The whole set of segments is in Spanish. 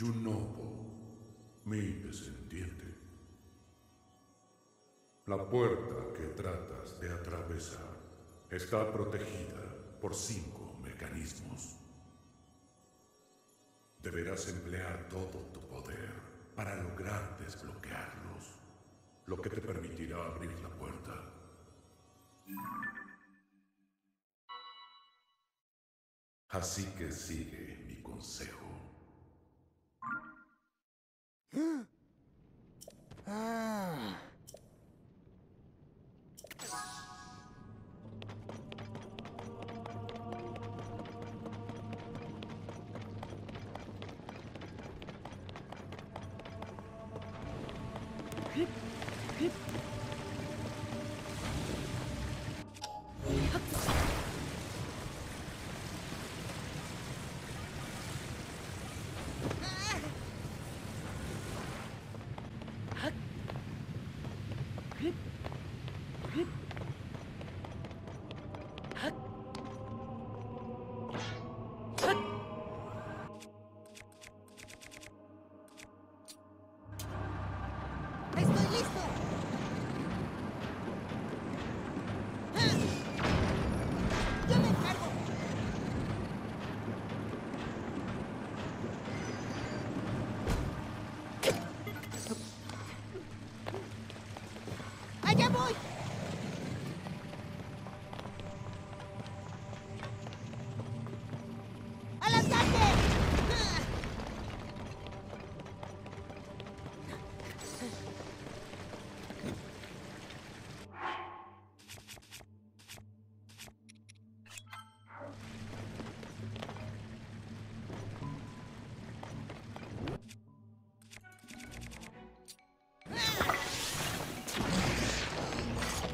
Junobo, mi descendiente. La puerta que tratas de atravesar está protegida por cinco mecanismos. Deberás emplear todo tu poder para lograr desbloquearlos, lo que te permitirá abrir la puerta. Así que sigue mi consejo. Ah.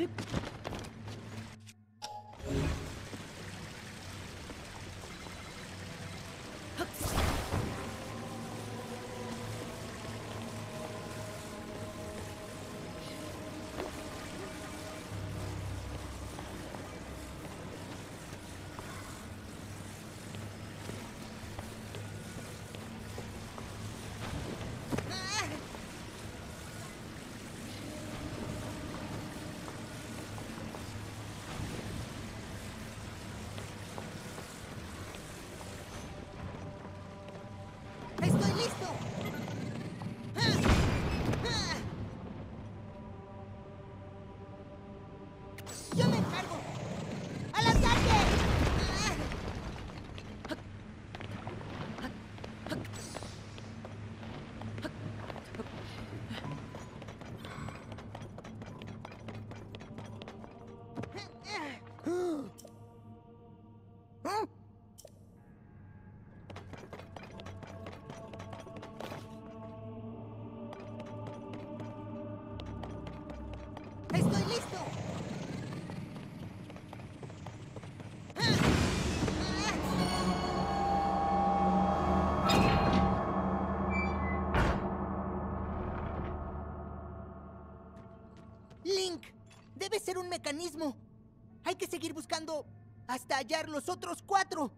Hup. Debe ser un mecanismo. Hay que seguir buscando hasta hallar los otros cuatro.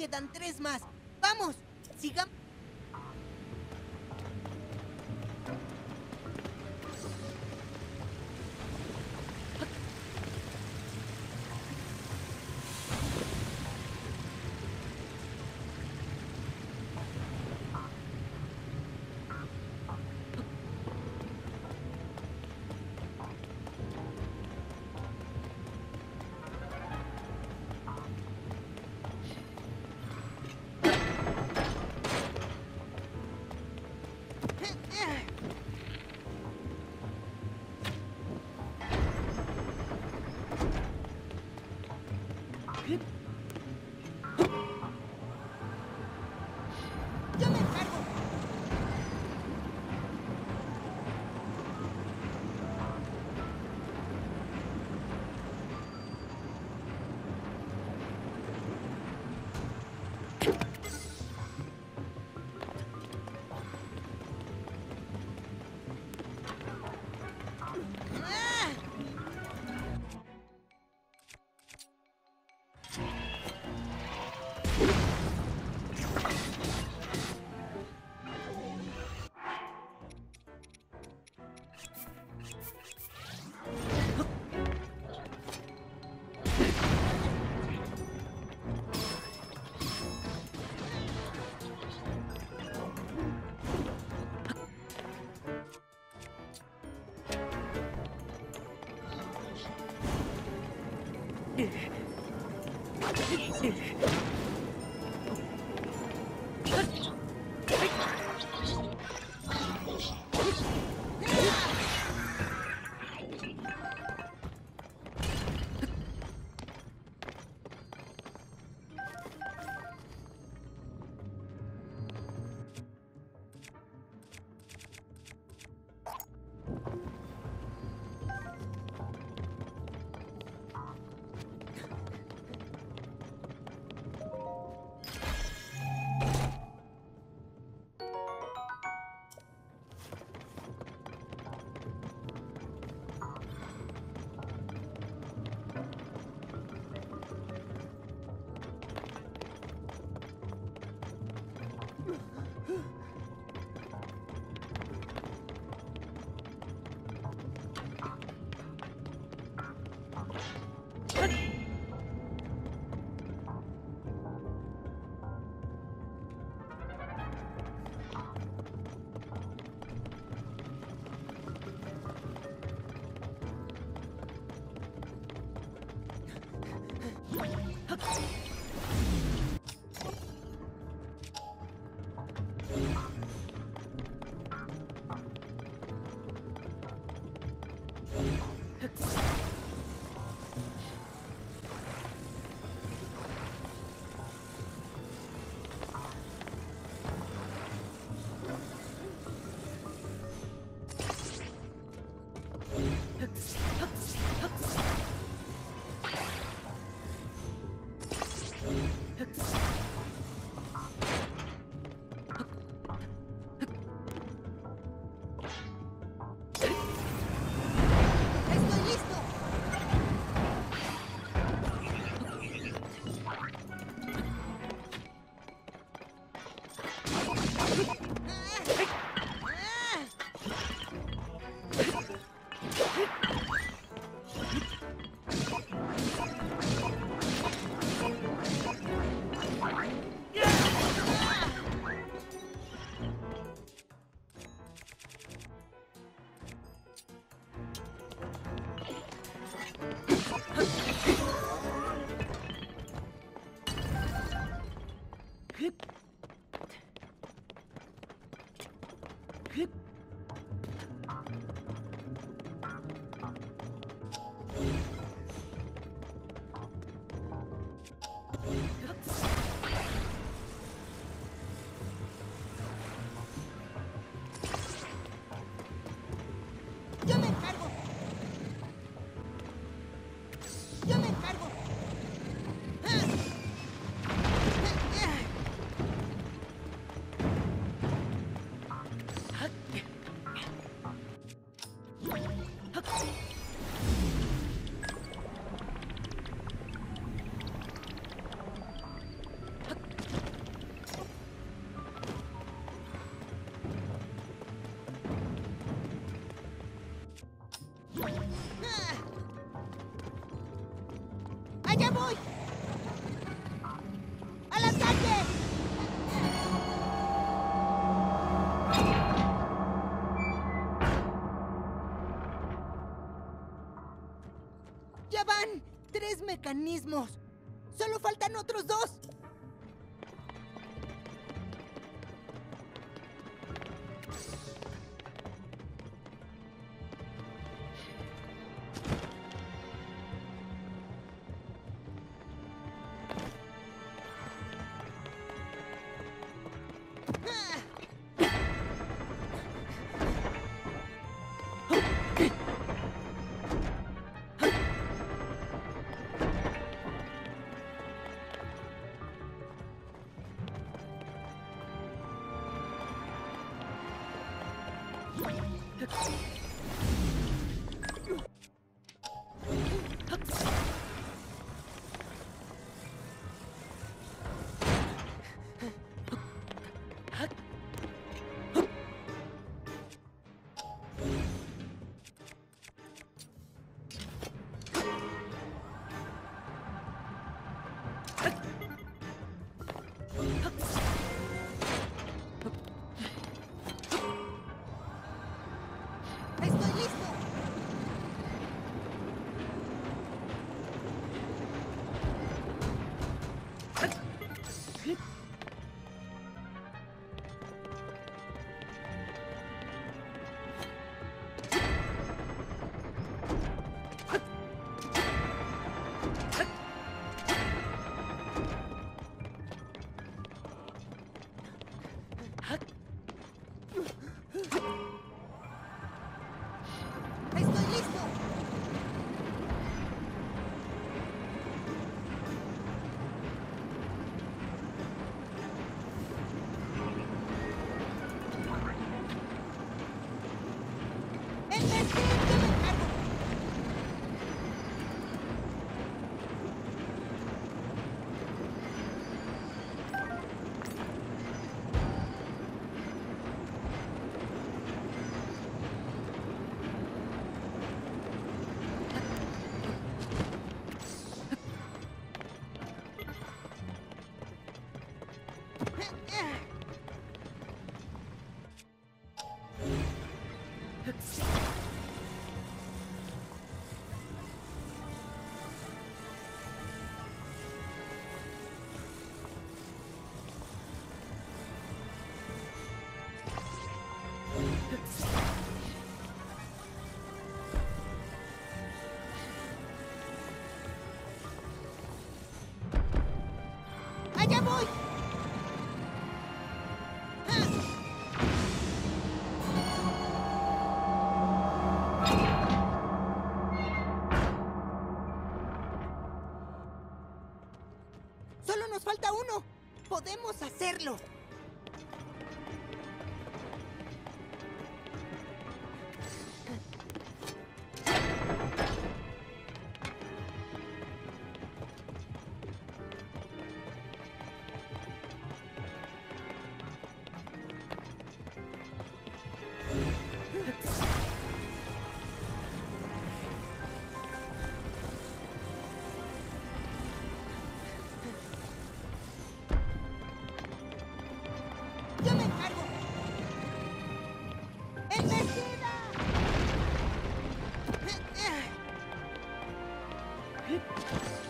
Quedan tres más. ¡Vamos! ¡Sigamos! Huh? Mecanismos! ¡Solo faltan otros dos! ¡Solo nos falta uno! ¡Podemos hacerlo! Hup.